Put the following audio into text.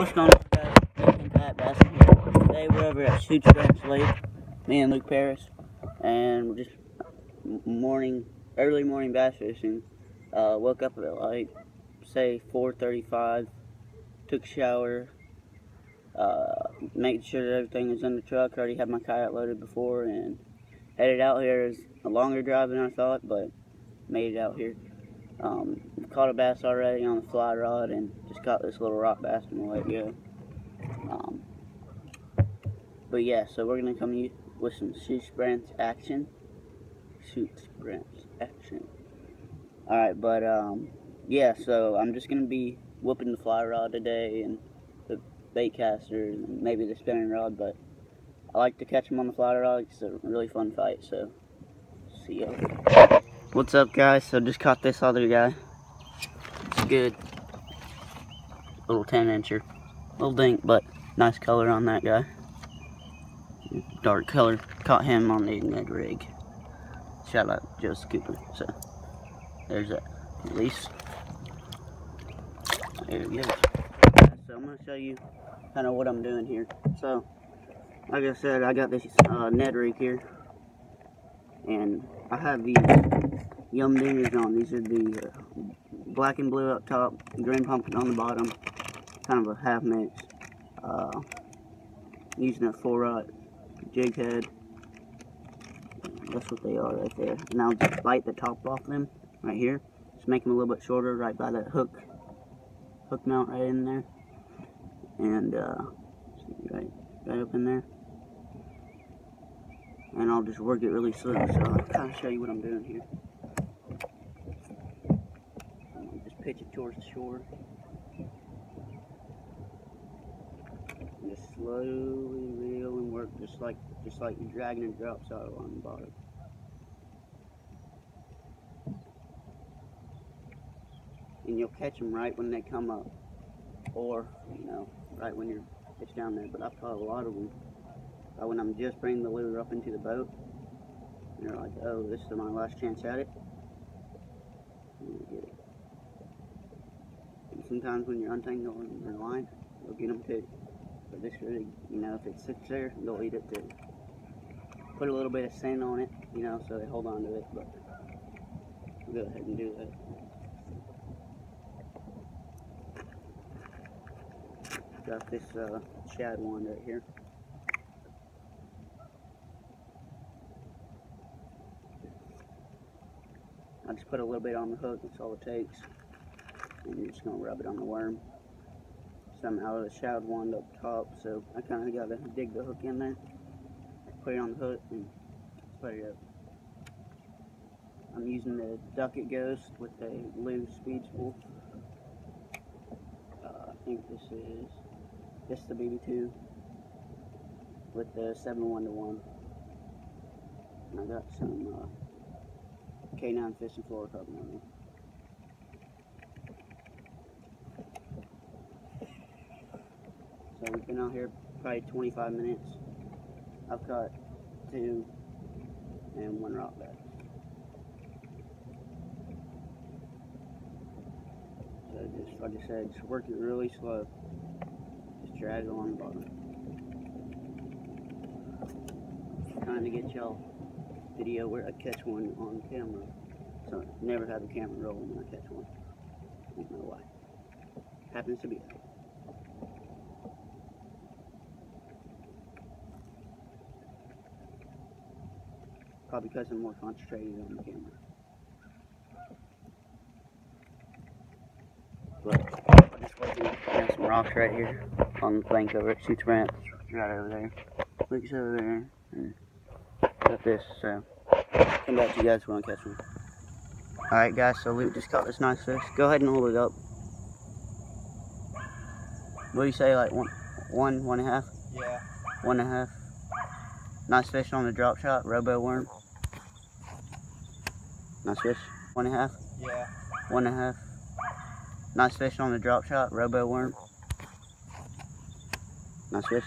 What's going on, guys? Today we're over at Schutes Branch Lake, me and Luke Parish, and we're just morning, early morning bass fishing. Uh, woke up at like, say, 4:35. Took a shower. Uh, made sure that everything was in the truck. Already had my kayak loaded before, and headed out here. It's a longer drive than I thought, but made it out here. Um, caught a bass already on the fly rod and just caught this little rock bass and we'll let go. Um, but yeah, so we're gonna come with some shoot branch action. Shoot branch action. Alright, but um, yeah, so I'm just gonna be whooping the fly rod today and the bait caster and maybe the spinning rod, but I like to catch them on the fly rod. It's a really fun fight, so see ya. What's up, guys? So just caught this other guy. It's good. Little 10 incher. Little dink, but nice color on that guy. Dark color. Caught him on the Ned rig. Shout out Joe Cooper. So there's that. Release. There it goes. So I'm gonna show you kind of what I'm doing here. So, like I said, I got this uh, Ned rig here, and I have these Yum Dingers on. These are the uh, black and blue up top, green pumpkin on the bottom, kind of a half mix. Uh, using a four rod jig head. That's what they are right there. And I'll just bite the top off them right here. Just make them a little bit shorter right by that hook hook mount right in there. And uh, right, right up in there. And I'll just work it really slow. So I'll kind of show you what I'm doing here. Just pitch it towards the shore. And just slowly reel and work just like just like you're dragging a drop out on the bottom. And you'll catch them right when they come up, or you know, right when you're it's down there. But I've caught a lot of them uh, when I'm just bringing the lure up into the boat. And they're like, oh, this is my last chance at it. It. Sometimes when you're untangling your line, you'll get them too. But this really, you know, if it sits there, they'll eat it too. Put a little bit of sand on it, you know, so they hold on to it, but go ahead and do that. Got this uh, shad one right here. I just put a little bit on the hook, that's all it takes. And you're just gonna rub it on the worm. Some out of the shad wand up top, so I kinda gotta dig the hook in there, put it on the hook, and put it up. I'm using the Duckett Ghost with a Lew's Speed Spool. Uh, I think this is, this is the BB2 with the 7 1 to 1. And I got some uh, K9 fishing fluorocarbon. So we've been out here probably 25 minutes. I've caught two and one rock bass. So just like I said, just work it really slow. Just drag along the bottom. Trying to get y'all video where I catch one on camera. So I never have the camera rolling when I catch one. I Don't know why. Happens to be. that. Probably because I'm more concentrated on the camera. But I'm just working. Got some rocks right here on the bank over at Schutes Branch. Right over there. Luke's over there. Hmm. This, so come back to you guys when I catch one. Alright guys, so Luke just caught this nice fish. Go ahead and hold it up. What do you say, like one, one, one and a half? Yeah. One and a half. Nice fish on the drop shot, robo worm. Nice fish. One and a half. Yeah. One and a half. Nice fish on the drop shot, robo worm. Nice fish.